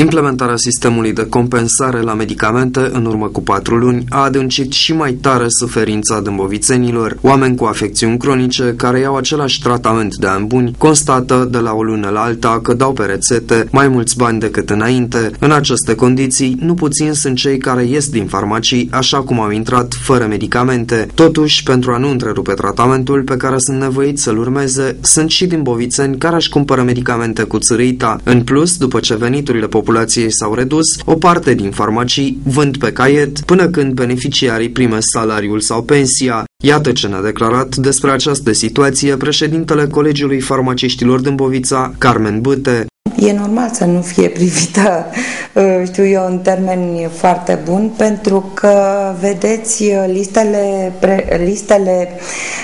Implementarea sistemului de compensare la medicamente în urmă cu patru luni a adâncit și mai tare suferința dâmbovițenilor. Oameni cu afecțiuni cronice care iau același tratament de ani buni constată de la o lună la alta că dau pe rețete mai mulți bani decât înainte. În aceste condiții, nu puțin sunt cei care ies din farmacii așa cum au intrat fără medicamente. Totuși, pentru a nu întrerupe tratamentul pe care sunt nevoiți să-l urmeze, sunt și din bovițeni care își cumpără medicamente cu țărâita. În plus, după ce veniturile populației s-au redus, o parte din farmacii vând pe caiet până când beneficiarii primesc salariul sau pensia. Iată ce ne-a declarat despre această situație președintele Colegiului Farmaciștilor Dâmbovița, Carmen Bâte. E normal să nu fie privită, uh, știu eu, în termeni foarte buni, pentru că, vedeți, listele, pre, listele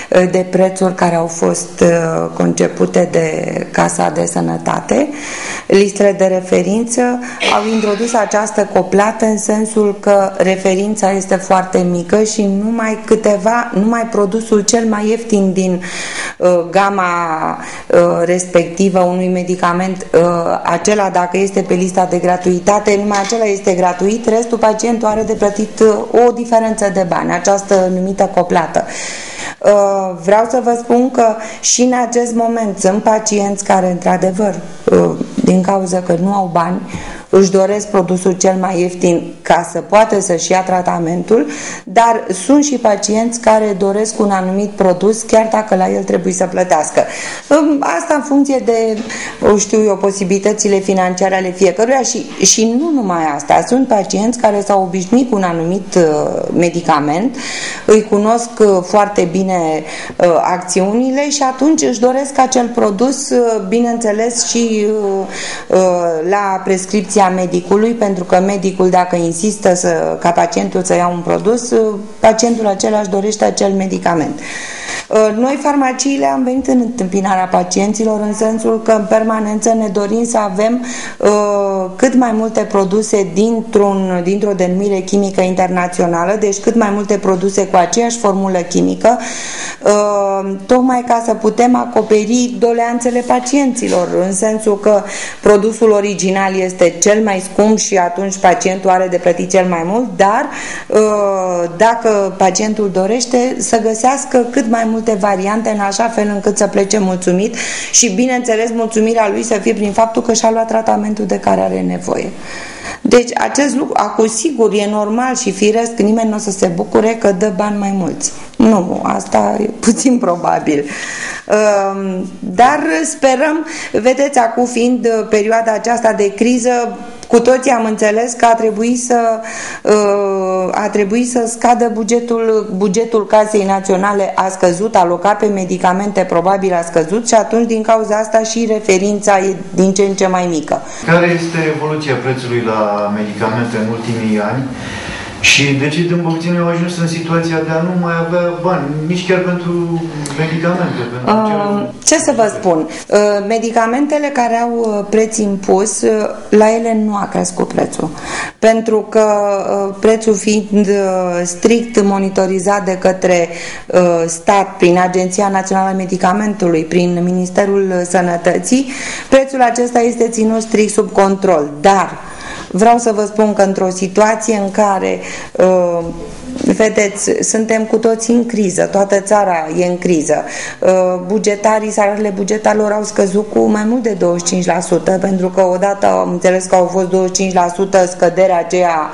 uh, de prețuri care au fost uh, concepute de Casa de Sănătate, listele de referință, au introdus această coplată în sensul că referința este foarte mică și numai câteva, numai produsul cel mai ieftin din uh, gama uh, respectivă unui medicament uh, acela dacă este pe lista de gratuitate, numai acela este gratuit, restul pacientul are de plătit uh, o diferență de bani, această numită coplată. Uh, vreau să vă spun că și în acest moment sunt pacienți care, într-adevăr, uh, din cauza că nu au bani, își doresc produsul cel mai ieftin ca să poată să-și ia tratamentul, dar sunt și pacienți care doresc un anumit produs chiar dacă la el trebuie să plătească. Asta în funcție de, știu eu, posibilitățile financiare ale fiecăruia și, și nu numai asta. Sunt pacienți care s-au obișnuit cu un anumit uh, medicament, îi cunosc uh, foarte bine uh, acțiunile și atunci își doresc acel produs, bineînțeles, și la prescripția medicului, pentru că medicul, dacă insistă să, ca pacientul să ia un produs, pacientul acela își dorește acel medicament. Uh, noi, farmaciile, am venit în întâmpinarea pacienților în sensul că în permanență ne dorim să avem uh, cât mai multe produse dintr-un, dintr-o denumire chimică internațională, deci cât mai multe produse cu aceeași formulă chimică, uh, tocmai ca să putem acoperi doleanțele pacienților, în sensul că produsul original este cel mai scump și atunci pacientul are de plătit cel mai mult, dar uh, dacă pacientul dorește să găsească cât mai multe variante în așa fel încât să plece mulțumit și bineînțeles mulțumirea lui să fie prin faptul că și-a luat tratamentul de care are nevoie. Deci acest lucru, acum sigur, e normal și firesc, nimeni nu o să se bucure că dă bani mai mulți. Nu, asta e puțin probabil. Ehm, dar sperăm, vedeți, acum fiind perioada aceasta de criză, cu toții am înțeles că a trebuit să, uh, a trebuit să scadă bugetul, bugetul Casei Naționale a scăzut, alocat pe medicamente probabil a scăzut și atunci din cauza asta și referința e din ce în ce mai mică. Care este evoluția prețului la medicamente în ultimii ani? Și de ce dâmbovțenii au ajuns în situația de a nu mai avea bani, nici chiar pentru medicamente? Pentru uh, ce să vă spun? Uh, medicamentele care au uh, preț impus, uh, la ele nu a crescut prețul. Pentru că uh, prețul fiind uh, strict monitorizat de către stat prin Agenția Națională a Medicamentului, prin Ministerul Sănătății, prețul acesta este ținut strict sub control. Dar Vreau să vă spun că într-o situație în care uh, Vedeți, suntem cu toții în criză, toată țara e în criză. Uh, bugetarii, salariile bugetarilor au scăzut cu mai mult de 25%, pentru că odată am înțeles că au fost 25% scăderea aceea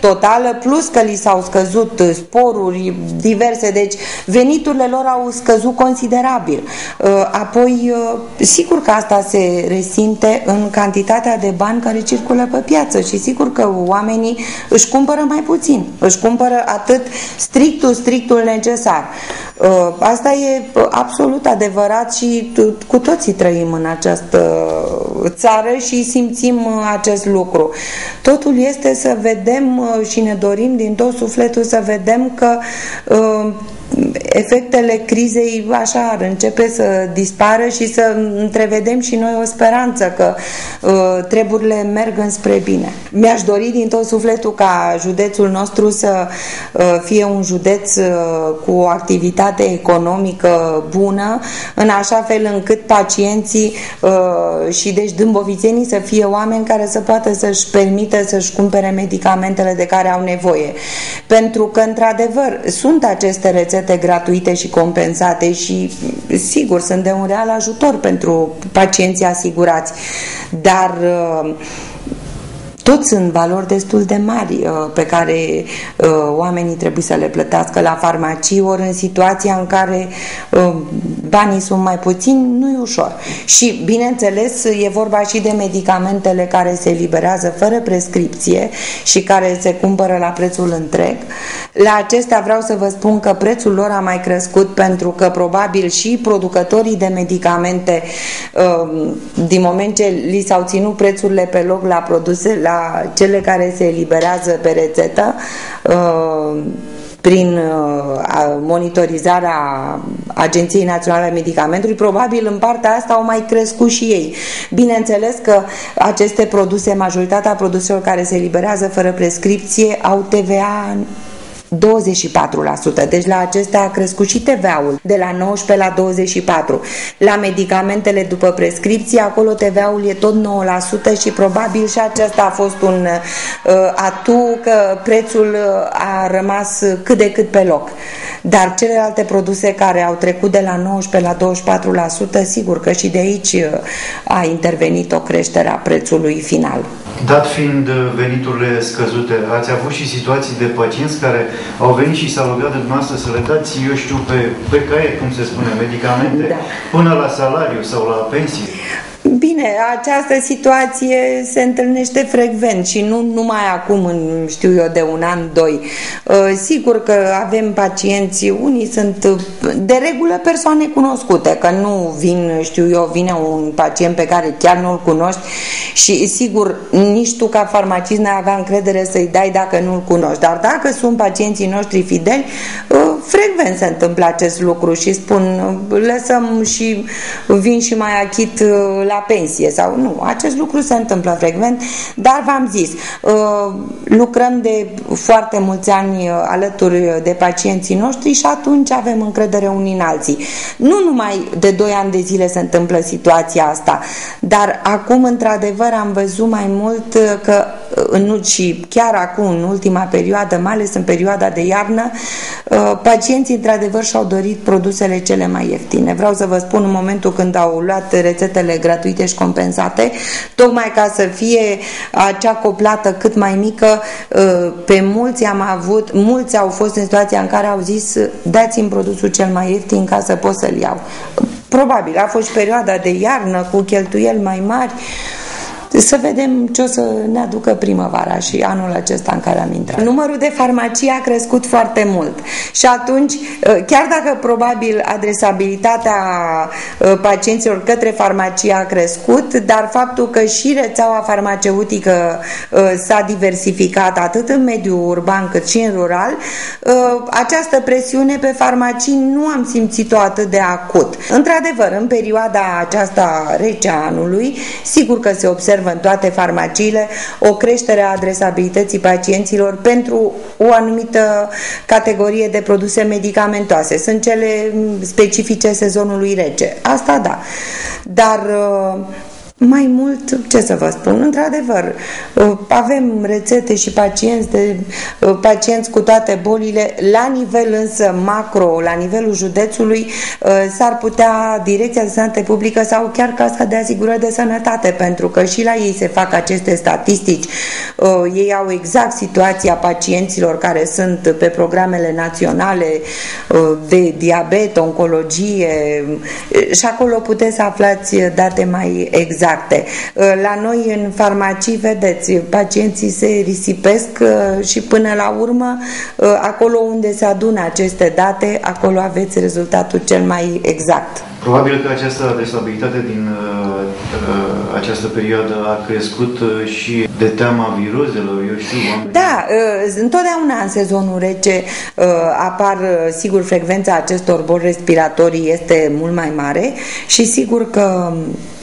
totală, plus că li s-au scăzut sporuri diverse, deci veniturile lor au scăzut considerabil. Uh, apoi, uh, sigur că asta se resimte în cantitatea de bani care circulă pe piață și sigur că oamenii își cumpără mai puțin, își cumpără atât strictul, strictul necesar. Uh, asta e absolut adevărat și cu toții trăim în această țară și simțim acest lucru. Totul este să vedem și ne dorim din tot sufletul să vedem că efectele crizei așa ar începe să dispară și să întrevedem și noi o speranță că uh, treburile merg înspre bine. Mi-aș dori din tot sufletul ca județul nostru să uh, fie un județ uh, cu o activitate economică bună, în așa fel încât pacienții uh, și deci dâmbovițenii să fie oameni care să poată să-și permită să-și cumpere medicamentele de care au nevoie. Pentru că, într-adevăr, sunt aceste rețete gratuite și compensate și, sigur, sunt de un real ajutor pentru pacienții asigurați. Dar uh, tot sunt valori destul de mari uh, pe care uh, oamenii trebuie să le plătească la farmacii, ori în situația în care uh, banii sunt mai puțini, nu e ușor. Și, bineînțeles, e vorba și de medicamentele care se eliberează fără prescripție și care se cumpără la prețul întreg. La acestea vreau să vă spun că prețul lor a mai crescut pentru că probabil și producătorii de medicamente din moment ce li s-au ținut prețurile pe loc la produse, la cele care se eliberează pe rețetă uh, prin uh, monitorizarea Agenției Naționale a Medicamentului, probabil în partea asta au mai crescut și ei. Bineînțeles că aceste produse, majoritatea produselor care se eliberează fără prescripție, au TVA 24%. Deci la acestea a crescut și TVA-ul de la 19 la 24. La medicamentele după prescripție, acolo TVA-ul e tot 9% și probabil și acesta a fost un uh, atu că prețul uh, a rămas cât de cât pe loc. Dar celelalte produse care au trecut de la 19 la 24%, sigur că și de aici uh, a intervenit o creștere a prețului final. Dat fiind uh, veniturile scăzute, ați avut și situații de pacienți care au venit și s-au rugat de dumneavoastră să le dați, eu știu, pe, pe caiet, cum se spune, medicamente, da. până la salariu sau la pensie? Bine, această situație se întâlnește frecvent și nu numai acum, în, știu eu, de un an, doi. Uh, sigur că avem pacienți, unii sunt de regulă persoane cunoscute, că nu vin, știu eu, vine un pacient pe care chiar nu-l cunoști și sigur, nici tu ca farmacist n-ai avea încredere să-i dai dacă nu-l cunoști. Dar dacă sunt pacienții noștri fideli, uh, frecvent se întâmplă acest lucru și spun, lăsăm și vin și mai achit uh, la pensie sau nu. Acest lucru se întâmplă frecvent, dar v-am zis, uh, lucrăm de foarte mulți ani uh, alături de pacienții noștri și atunci avem încredere unii în alții. Nu numai de 2 ani de zile se întâmplă situația asta, dar acum, într-adevăr, am văzut mai mult uh, că în, și chiar acum, în ultima perioadă, mai ales în perioada de iarnă, pacienții, într-adevăr, și-au dorit produsele cele mai ieftine. Vreau să vă spun, în momentul când au luat rețetele gratuite, gratuite și compensate, tocmai ca să fie acea coplată cât mai mică. Uh, pe mulți am avut, mulți au fost în situația în care au zis dați-mi produsul cel mai ieftin ca să pot să-l iau. Probabil, a fost și perioada de iarnă cu cheltuieli mai mari, să vedem ce o să ne aducă primăvara și anul acesta în care am intrat. Numărul de farmacii a crescut foarte mult și atunci, ă, chiar dacă probabil adresabilitatea ă, pacienților către farmacie a crescut, dar faptul că și rețeaua farmaceutică ă, s-a diversificat atât în mediul urban cât și în rural, această presiune pe farmacii nu am simțit-o atât de acut. Într-adevăr, în perioada aceasta rece a anului, sigur că se observă observă în toate farmaciile o creștere a adresabilității pacienților pentru o anumită categorie de produse medicamentoase. Sunt cele specifice sezonului rece. Asta da. Dar uh, mai mult, ce să vă spun, într-adevăr, uh, avem rețete și pacienți, de, uh, pacienți cu toate bolile, la nivel însă macro, la nivelul județului, uh, s-ar putea Direcția de Sănătate Publică sau chiar Casa de Asigurări de Sănătate, pentru că și la ei se fac aceste statistici. Ei au exact situația pacienților care sunt pe programele naționale de diabet, oncologie și acolo puteți să aflați date mai exacte exacte. Uh, la noi în farmacii, vedeți, pacienții se risipesc uh, și până la urmă, uh, acolo unde se adună aceste date, acolo aveți rezultatul cel mai exact. Probabil că această adresabilitate din uh, uh, această perioadă a crescut uh, și de teama viruzelor, eu știu. Oameni. Da, uh, întotdeauna în sezonul rece uh, apar, uh, sigur, frecvența acestor boli respiratorii este mult mai mare și sigur că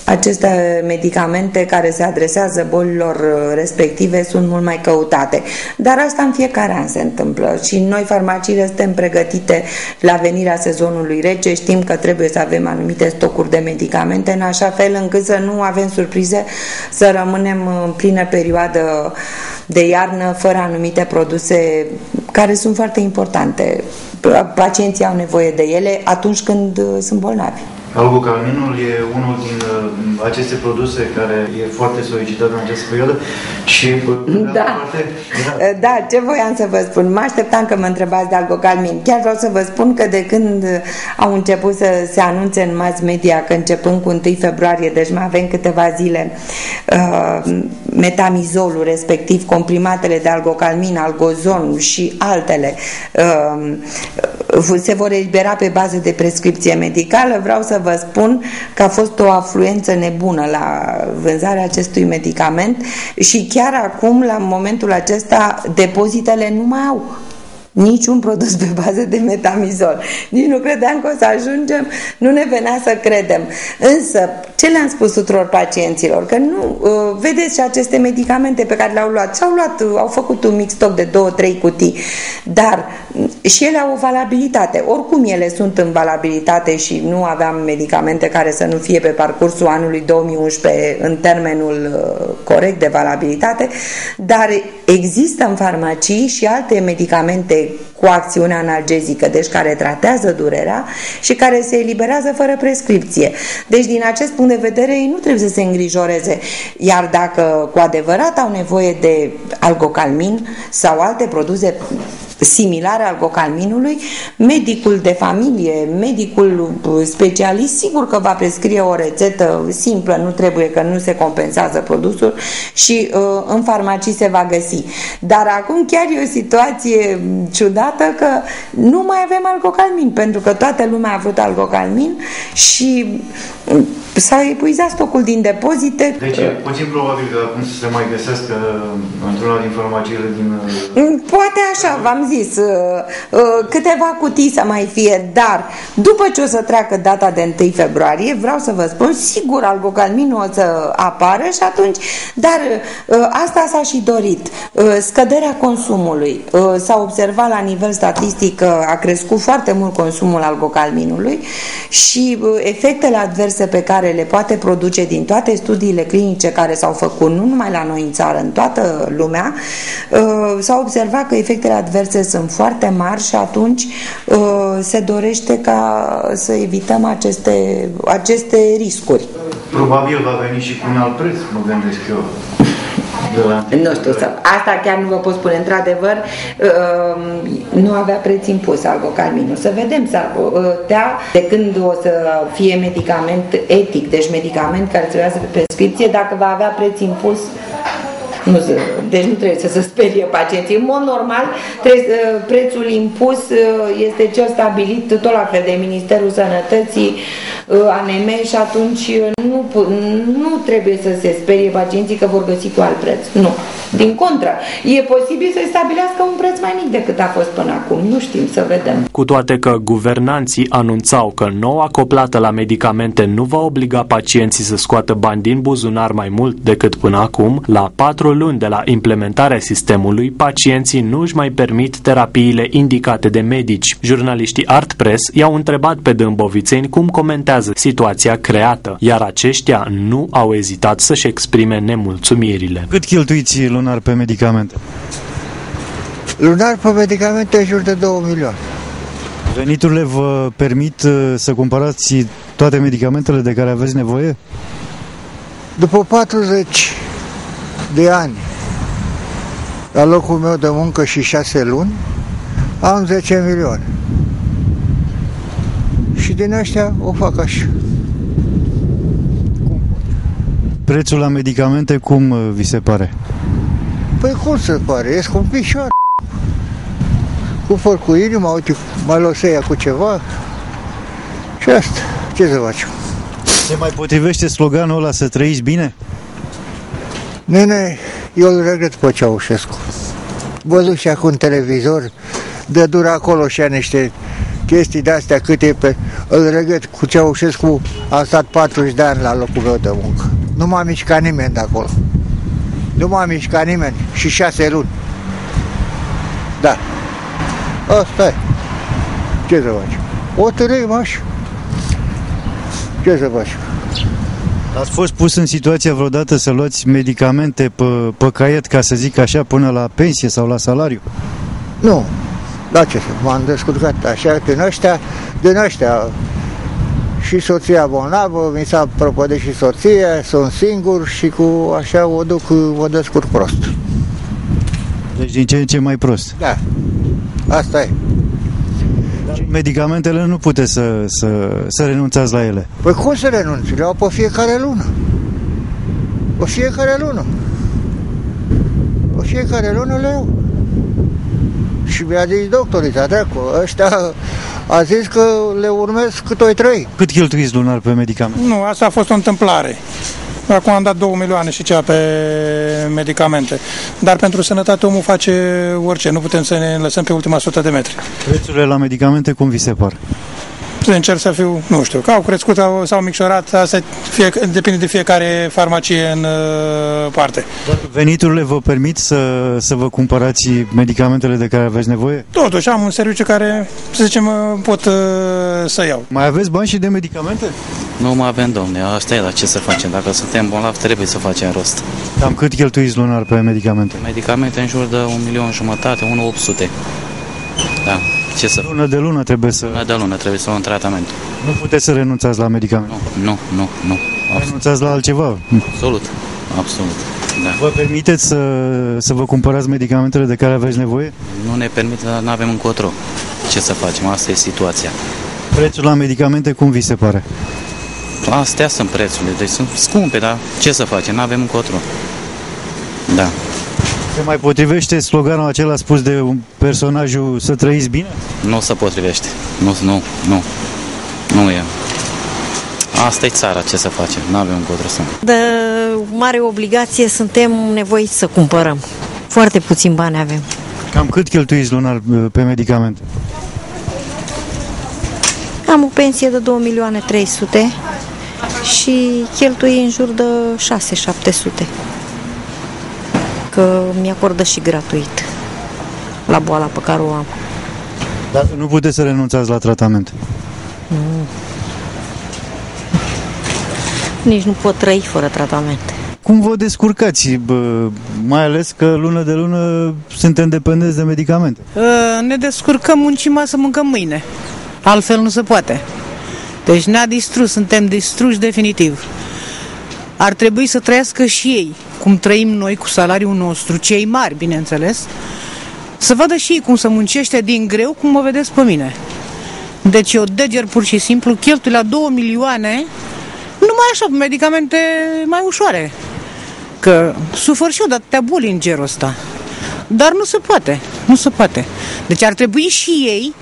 aceste medicamente care se adresează bolilor uh, respective sunt mult mai căutate. Dar asta în fiecare an se întâmplă și noi farmaciile suntem pregătite la venirea sezonului rece, știm că trebuie să avem anumite stocuri de medicamente în așa fel încât să nu avem surprize să rămânem în plină perioadă de iarnă fără anumite produse care sunt foarte importante. Pacienții au nevoie de ele atunci când uh, sunt bolnavi. Algocalminul e unul din uh, aceste produse care e foarte solicitat în această perioadă și da. Parte, da. da, ce voiam să vă spun? Mă așteptam că mă întrebați de algocalmin. Chiar vreau să vă spun că de când au început să se anunțe în mass media că începând cu 1 februarie, deci mai avem câteva zile, uh, metamizolul, respectiv comprimatele de algocalmin, algozon și altele, uh, se vor elibera pe bază de prescripție medicală. Vreau să vă spun că a fost o afluență nebună la vânzarea acestui medicament și chiar acum, la momentul acesta, depozitele nu mai au niciun produs pe bază de metamizol. Nici nu credeam că o să ajungem, nu ne venea să credem. Însă, ce le-am spus tuturor pacienților? Că nu, uh, vedeți și aceste medicamente pe care le-au luat, și-au luat, uh, au făcut un mix stoc de 2-3 cutii, dar mm, și ele au o valabilitate. Oricum ele sunt în valabilitate și nu aveam medicamente care să nu fie pe parcursul anului 2011 în termenul uh, corect de valabilitate, dar există în farmacii și alte medicamente cu acțiune analgezică, deci care tratează durerea și care se eliberează fără prescripție. Deci din acest punct de vedere ei nu trebuie să se îngrijoreze. Iar dacă cu adevărat au nevoie de algocalmin sau alte produse similare al gocalminului, medicul de familie, medicul uh, specialist, sigur că va prescrie o rețetă simplă, nu trebuie că nu se compensează produsul și uh, în farmacii se va găsi. Dar acum chiar e o situație ciudată că nu mai avem algocalmin, pentru că toată lumea a vrut algocalmin și S-a epuizat stocul din depozite. Deci e puțin probabil că acum să se mai găsească într-una din farmaciile din... Uh, mm, poate așa, v-am zis, uh, uh, câteva cutii să mai fie, dar după ce o să treacă data de 1 februarie, vreau să vă spun, sigur, algocalminul o să apară și atunci, dar asta s-a și dorit. Scăderea consumului. S-a observat la nivel statistic că a crescut foarte mult consumul algocalminului și efectele adverse pe care care le poate produce din toate studiile clinice care s-au făcut, nu numai la noi în țară, în toată lumea, uh, s-a observat că efectele adverse sunt foarte mari și atunci uh, se dorește ca să evităm aceste, aceste riscuri. Probabil va veni și cu un alt preț, mă gândesc eu. Nu știu, să, asta chiar nu vă pot spune. Într-adevăr, uh, nu avea preț impus algocalminul. Să vedem, s-ar putea, de când o să fie medicament etic, deci medicament care trebuie să pe prescripție, dacă va avea preț impus nu, deci nu trebuie să se sperie pacienții. În mod normal, trebuie, prețul impus uh, este cel stabilit tot la fel de Ministerul Sănătății, uh, ANM și atunci nu, nu trebuie să se sperie pacienții că vor găsi cu alt preț. Nu. Din contră, e posibil să stabilească un preț mai mic decât a fost până acum. Nu știm, să vedem. Cu toate că guvernanții anunțau că noua coplată la medicamente nu va obliga pacienții să scoată bani din buzunar mai mult decât până acum, la patru luni de la implementarea sistemului, pacienții nu își mai permit terapiile indicate de medici. Jurnaliștii Art Press i-au întrebat pe dâmbovițeni cum comentează situația creată, iar aceștia nu au ezitat să-și exprime nemulțumirile. Cât cheltuiți lunar pe medicamente? Lunar pe medicamente în jur de 2 milioane. Veniturile vă permit uh, să cumpărați toate medicamentele de care aveți nevoie? După 40 de ani la locul meu de muncă și 6 luni, am 10 milioane. Și din ăștia o fac așa. Prețul la medicamente cum uh, vi se pare? Păi cum se pare? E scumpișoară. Cu for cu inima, uite, mai losea cu ceva și asta. Ce să facem? Se mai potrivește sloganul ăla să trăiți bine? Nene, eu îl regret pe Ceaușescu. Văzut și acum televizor, de dur acolo și niște chestii de-astea câte pe... Îl regret cu Ceaușescu, a stat 40 de ani la locul meu de muncă. Nu m-a mișcat nimeni de acolo. Nu m-a mișcat nimeni și șase luni. Da. Asta e. Ce să facem? O trăim așa. Ce să facem? Ați fost pus în situația vreodată să luați medicamente pe, pe caiet, ca să zic așa, până la pensie sau la salariu? Nu. Da ce să, m-am descurcat așa, din ăștia, din ăștia, și soția bolnavă, mi s-a propădit și soția, sunt singur și cu așa o duc, o descurc prost. Deci din ce în ce mai prost. Da, asta e. Medicamentele nu puteți să, să, să renunțați la ele. Păi cum să renunț? Le iau pe fiecare lună. Pe fiecare lună. Pe fiecare lună le iau. Și mi-a zis doctorița, dracu, ăștia a zis că le urmez cât o trăi. Cât cheltuiți lunar pe medicamente? Nu, asta a fost o întâmplare. Acum am dat 2 milioane și cea pe medicamente. Dar pentru sănătate omul face orice. Nu putem să ne lăsăm pe ultima sută de metri. Prețurile la medicamente cum vi se par? Încerc să fiu, nu știu, că au crescut sau s-au micșorat, asta fie, depinde de fiecare farmacie în uh, parte. Veniturile vă permit să, să vă cumpărați medicamentele de care aveți nevoie? Totuși am un serviciu care, să zicem, uh, pot uh, să iau. Mai aveți bani și de medicamente? Nu mai avem, domne, asta e la ce să facem. Dacă suntem bolnavi, trebuie să facem rost. Cam cât cheltuiți lunar pe medicamente? Medicamente în jur de un milion jumătate, 1,800. Da, ce să Lună de lună trebuie să... Lună de lună trebuie să luăm tratament. Nu puteți să renunțați la medicamente. Nu, nu, nu, nu. Absolut, Renunțați la altceva. absolut. absolut. Da. Vă permiteți să, să vă cumpărați medicamentele de care aveți nevoie? Nu ne permite, dar nu avem încotro. Ce să facem? Asta e situația. Prețul la medicamente cum vi se pare? Astea sunt prețurile, deci sunt scumpe, dar ce să facem? Nu avem încotro. Da. Se mai potrivește sloganul acela spus de un personajul să trăiți bine? Nu se potrivește. Nu, nu, nu. Nu e. Asta e țara, ce să facem? Nu avem încotro să... De mare obligație suntem nevoiți să cumpărăm. Foarte puțin bani avem. Cam cât cheltuiți lunar uh, pe medicamente? Am o pensie de 2 milioane 300 și cheltui în jur de 6-700. Că mi-acordă și gratuit la boala pe care o am. Dar nu puteți să renunțați la tratament. Nici nu pot trăi fără tratament. Cum vă descurcați, bă, mai ales că lună de lună suntem dependenți de medicamente? Uh, Ne descurcăm, muncim să mâncăm mâine. Altfel nu se poate. Deci ne-a distrus, suntem distruși definitiv. Ar trebui să trăiască și ei, cum trăim noi cu salariul nostru, cei mari, bineînțeles, să vadă și ei cum să muncește din greu, cum mă vedeți pe mine. Deci eu deger pur și simplu, cheltui la 2 milioane, numai așa, pe medicamente mai ușoare. Că sufăr și eu de atâtea boli în gerul ăsta. Dar nu se poate, nu se poate. Deci ar trebui și ei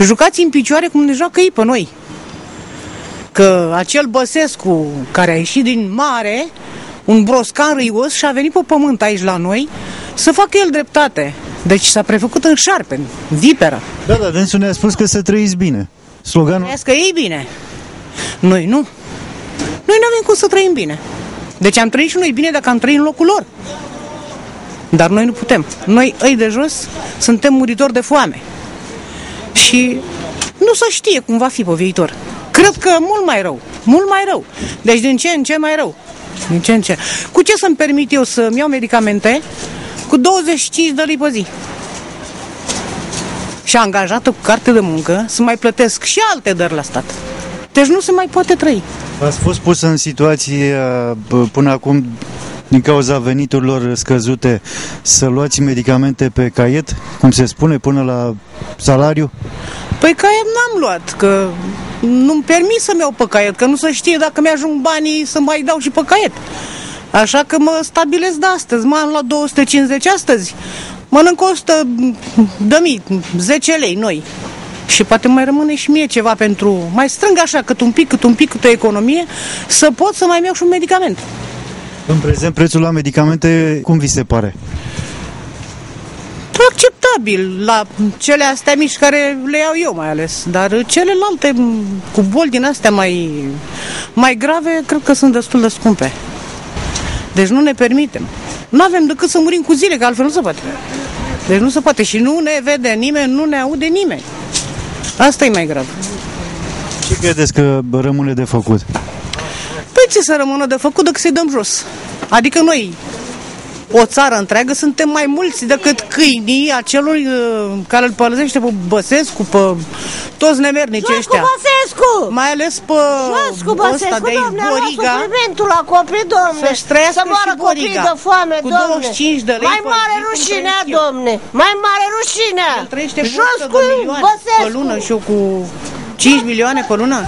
jucați în picioare cum ne joacă ei pe noi. Că acel Băsescu care a ieșit din mare, un broscan râios și a venit pe pământ aici la noi, să facă el dreptate. Deci s-a prefăcut în șarpe, în viperă. Da, da, dânsul ne-a spus că să trăiți bine. Sloganul... Trăiesc că ei bine. Noi nu. Noi nu avem cum să trăim bine. Deci am trăit și noi bine dacă am trăit în locul lor. Dar noi nu putem. Noi, ei de jos, suntem muritori de foame. Și nu se știe cum va fi pe viitor. Cred că mult mai rău. Mult mai rău. Deci din ce în ce mai rău. Din ce în ce. Cu ce să-mi permit eu să-mi iau medicamente? Cu 25 de lei pe zi. Și angajată cu carte de muncă să mai plătesc și alte dări la stat. Deci nu se mai poate trăi. Ați fost pus în situație bă, până acum din cauza veniturilor scăzute să luați medicamente pe caiet, cum se spune, până la salariu? Păi caiet n-am luat, că nu-mi permis să-mi iau pe caiet, că nu se știe dacă mi-ajung banii să mai dau și pe caiet. Așa că mă stabilesc de astăzi, m-am la 250 astăzi, mănânc 100 de mii, 10 lei noi. și poate mai rămâne și mie ceva pentru, mai strâng așa, cât un pic, cât un pic, cât o economie, să pot să mai iau și un medicament. În prezent, prețul la medicamente, cum vi se pare? Acceptabil la cele astea mici care le iau eu mai ales, dar celelalte cu boli din astea mai, mai grave, cred că sunt destul de scumpe. Deci nu ne permitem. Nu avem decât să murim cu zile, că altfel nu se poate. Deci nu se poate și nu ne vede nimeni, nu ne aude nimeni. Asta e mai grav. Ce credeți că rămâne de făcut? Păi ce să rămână de făcut decât să-i dăm jos? Adică noi, o țară întreagă, suntem mai mulți decât câinii acelui uh, care îl pălăzește pe Băsescu, pe toți nemernici Jos ăștia. cu Băsescu! Mai ales pe Jos cu ăsta Băsescu, de aici, domne, lua Boriga. suplimentul la copii, domne! Să-și trăiască Să moară și copiii Boriga. de foame, Cu domne! 25 de lei Mai pe mare zi, cum rușinea, trăiesc eu. domne! Mai mare rușinea! El trăiește cu Jos 100 cu de milioane Băsescu! pe lună și eu cu 5 milioane pe lună.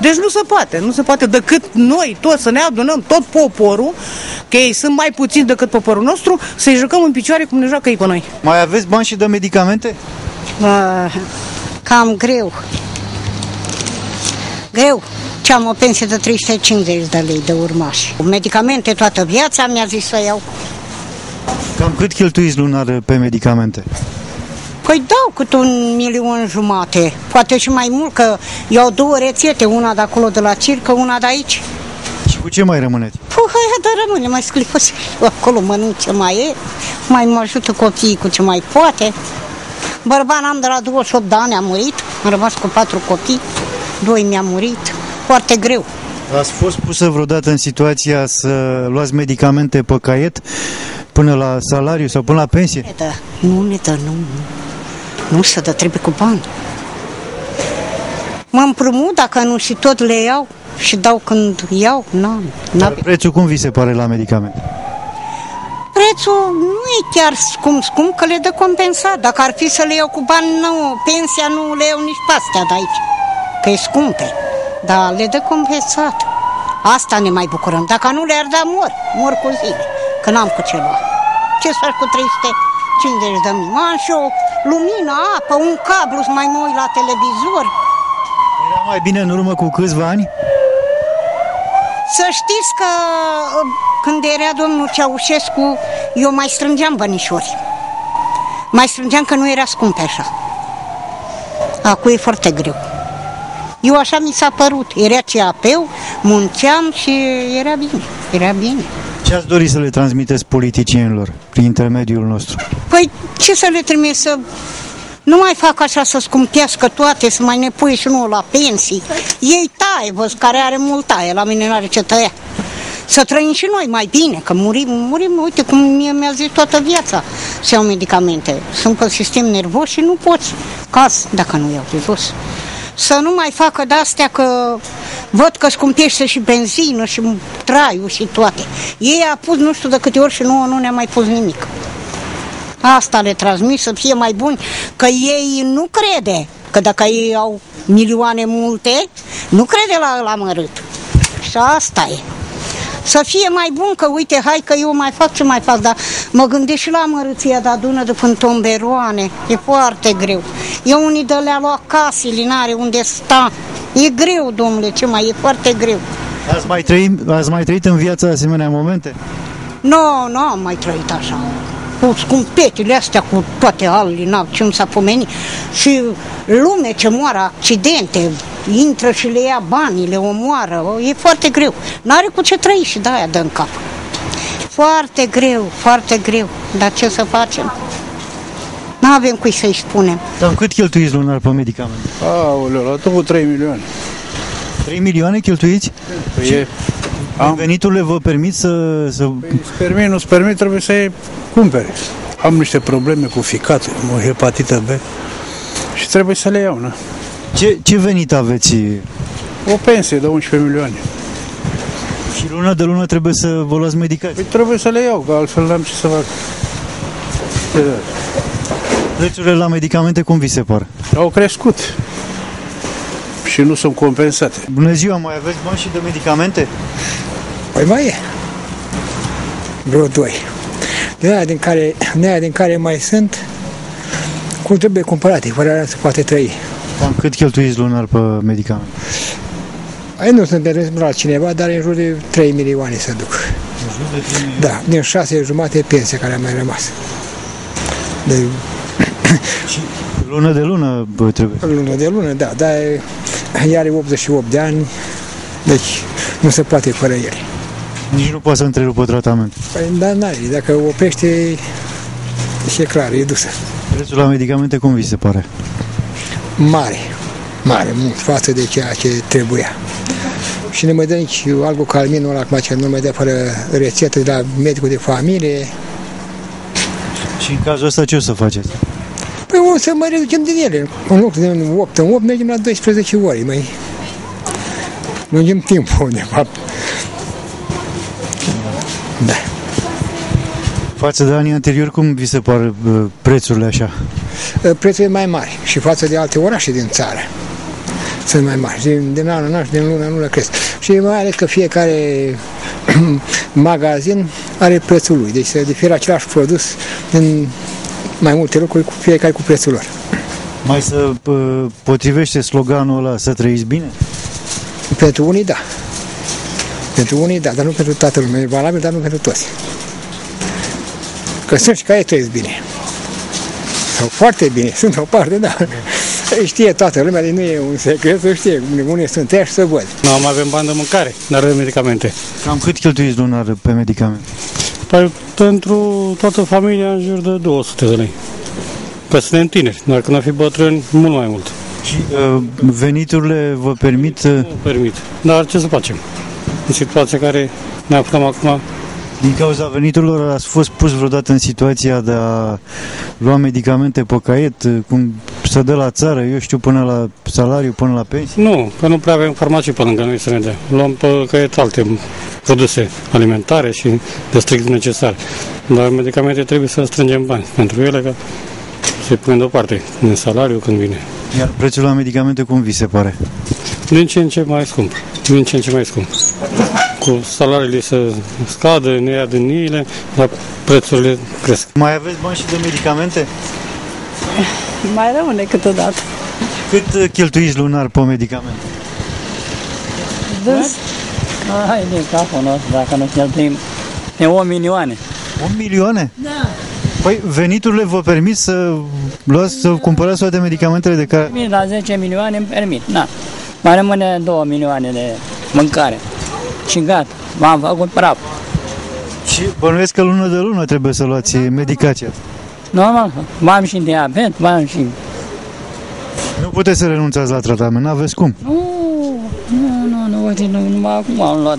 Deci nu se poate, nu se poate decât noi toți să ne adunăm, tot poporul, că ei sunt mai puțini decât poporul nostru, să-i jucăm în picioare cum ne joacă ei pe noi. Mai aveți bani și de medicamente? Uh, cam greu. Greu. Ce am o pensie de 350 de lei de urmași. Medicamente toată viața mi-a zis să iau. Cam cât cheltuiți lunar pe medicamente? Păi dau cât un milion jumate, poate și mai mult, că iau două rețete, una de acolo de la circă, una de aici. Și cu ce mai rămâneți? Păi, hai, dar rămâne, mai sclipos. Eu acolo mănânc ce mai e, mai mă ajută copiii cu ce mai poate. Bărban am de la 28 de ani, a murit, am rămas cu patru copii, doi mi-a murit, foarte greu. Ați fost pusă vreodată în situația să luați medicamente pe caiet până la salariu sau până la pensie? Ne dă, nu ne dă, nu, nu. Nu se dă, trebuie cu bani. Mă împrumut, dacă nu și tot le iau și dau când iau, nu. Dar prețul cum vi se pare la medicamente? Prețul nu e chiar scump, scump, că le dă compensat. Dacă ar fi să le iau cu bani, nu, pensia nu le iau nici pe astea de aici, că e scumpe. Dar le dă compensat. Asta ne mai bucurăm. Dacă nu le-ar da, mor. Mor cu zile, că n-am cu ce lua. Ce să fac cu 350 de mii? Am și o lumină, apă, un cablu să mai mă uit la televizor. Era mai bine în urmă cu câțiva ani? Să știți că uh, când era domnul Ceaușescu, eu mai strângeam bănișori. Mai strângeam că nu era scump așa. Acum e foarte greu. Eu așa mi s-a părut. Era CAP-ul, munceam și era bine. Era bine. Ce ați dori să le transmiteți politicienilor prin intermediul nostru? Păi ce să le trimit să nu mai fac așa să scumpească toate, să mai ne pui și nu la pensii. Ei taie, văz, care are mult taie, la mine n-are ce tăia. Să trăim și noi mai bine, că murim, murim, uite cum mie mi-a zis toată viața să iau medicamente. Sunt pe sistem nervos și nu poți, caz, dacă nu iau de jos. Să nu mai facă de-astea că văd că scumpește și benzină și traiul și toate. Ei a pus nu știu de câte ori și nu, nu ne-a mai pus nimic. Asta le transmit să fie mai buni, că ei nu crede că dacă ei au milioane multe, nu crede la la mărât. Și asta e. Să fie mai bun, că uite, hai că eu mai fac ce mai fac, dar mă gândesc și la mărâția de adună de fântomberoane. E foarte greu. E unii de le-a luat casele, n-are unde sta. E greu, domnule, ce mai e foarte greu. Ați mai, trăit, ați mai trăit în viața asemenea momente? Nu, nu am mai trăit așa. Cu scumpetele astea, cu toate alele, n ce mi s-a pomenit. Și lume ce moară, accidente, intră și le ia banii, le omoară. E foarte greu. N-are cu ce trăi și de-aia dă în cap. Foarte greu, foarte greu. Dar ce să facem? Nu avem cui să-i spunem. Dar cât cheltuiți lunar pe medicamente? Aoleu, la 2-3 milioane. 3 milioane cheltuiți? Păi e, Am... Veniturile vă permit să... să... Păi, îți permit, nu-ți permit, trebuie să-i cumpere. Am niște probleme cu ficat, o hepatită B și trebuie să le iau, na. Ce, ce venit aveți? O pensie de 11 milioane. Și lună de lună trebuie să vă luați medicați? Păi trebuie să le iau, că altfel n-am ce să fac. Ce da? Prețurile la medicamente cum vi se par? Au crescut și nu sunt compensate. Bună ziua, mai aveți bani și de medicamente? Păi mai e. Vreo doi. De aia din care, de aia din care mai sunt, cum trebuie cumpărate, fără aia se poate trăi. Cam cât cheltuiți lunar pe medicamente? Aici nu sunt de răzbunat cineva, dar în jur de 3 milioane să duc. Da, din 6 jumate pensie care a mai rămas. De Lună de lună bă, trebuie. lună de lună, da, dar ea are 88 de ani, deci nu se poate fără el. Nici nu poate să întrerupă tratamentul. Păi, dar n-are, dacă oprește, și e clar, e dusă. Prețul la medicamente cum vi se pare? Mare, mare, mult față de ceea ce trebuia. Și nu mai dă nici algocalminul ăla, acum ce nu mai dă fără rețetă de la medicul de familie. Și în cazul ăsta ce o să faceți? Păi o să mai reducem din ele. În loc de 8 în 8, mergem la 12 ori. Mai lungim timpul, de fapt. Da. Față de anii anteriori, cum vi se par bă, prețurile așa? Prețul e mai mare și față de alte orașe din țară sunt mai mari. Din, din an în an și din lună în lună cresc. Și mai ales că fiecare magazin are prețul lui. Deci se diferă același produs în mai multe locuri, cu fiecare cu prețul lor. Mai să bă, potrivește sloganul ăla să trăiți bine? Pentru unii, da. Pentru unii, da, dar nu pentru toată lumea. E valabil, dar nu pentru toți. Că sunt și care trăiesc bine. Sau foarte bine. Sunt o parte, da. Știe toată lumea, deci nu e un secret, să știe unde sunt ea și să văd. Nu mai avem bani de mâncare, dar de medicamente. Cam cât cheltuiți lunar pe medicamente? Păi pentru toată familia în jur de 200 de lei. Că suntem tineri, dar când ar fi bătrâni, mult mai mult. Și uh, veniturile vă permit... Uh, Nu permit. Dar ce să facem? În situația care ne aflăm acum, din cauza veniturilor ați fost pus vreodată în situația de a lua medicamente pe caiet, uh, cum să dă la țară, eu știu, până la salariu, până la pensie? nu, că nu prea avem farmacii pe lângă noi să ne dea. Luăm pe caiet alte produse alimentare și de strict necesare. Dar medicamente trebuie să strângem bani pentru ele, ca să-i punem deoparte din salariu când vine. Iar prețul la medicamente cum vi se pare? Din ce în ce mai scump. Din ce în ce mai scump. Cu salariile să scadă, ne ia din niile, dar prețurile cresc. Mai aveți bani și de medicamente? Mai rămâne câteodată. Cât uh, cheltuiți lunar pe medicamente? Dâns? Hai de capul nostru, dacă nu cheltuim de 1 milioane. 1 milioane? Da. Păi veniturile vă permit să luați, să cumpărați toate medicamentele de care... Mie la 10 milioane îmi permit, na. Mai rămâne 2 milioane de mâncare. Și gata, m-am făcut praf. Și bănuiesc că lună de lună trebuie să luați medicația. Normal, m-am și diabet, m-am și... Nu puteți să renunțați la tratament, n-aveți cum. Nu, nu, nu, nu, uite, nu, numai acum am luat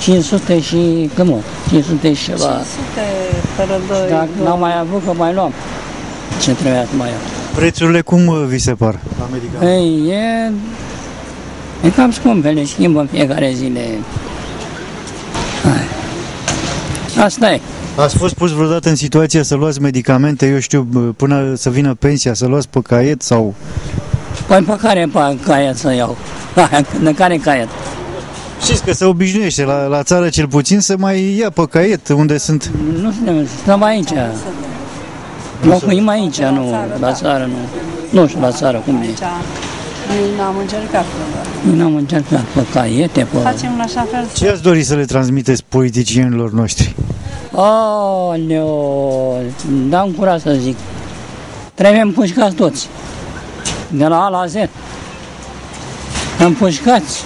500 și, că mă, 500 și ceva. 500 fără 2. Dacă n-am mai avut, că mai luam. Ce trebuia să mai iau. Prețurile cum uh, vi se par la medicamente? Ei, e... E cam scumpe, le schimbă în fiecare zi. Le... Hai. Asta e. Ați fost pus vreodată în situația să luați medicamente, eu știu, bă, până să vină pensia, să luați pe caiet sau... Păi pe care pe caiet să iau? De care caiet? Știți că se obișnuiește la, la țară cel puțin să mai ia pe caiet unde sunt... Nu suntem, stăm aici. Locuim aici, nu, la țară, nu. Nu știu la țară cum e. Noi n-am încercat până. Nu am încercat pe caiete, pe... Facem în așa fel Ce ați dori să le transmiteți politicienilor noștri? Oleo, dau curaj să zic. Trebuie împușcați toți. De la A la Z. Împușcați.